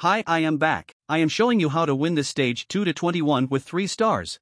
Hi I am back, I am showing you how to win this stage 2 to 21 with 3 stars.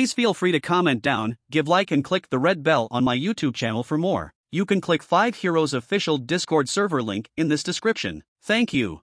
Please feel free to comment down, give like and click the red bell on my YouTube channel for more. You can click 5 Heroes official Discord server link in this description. Thank you.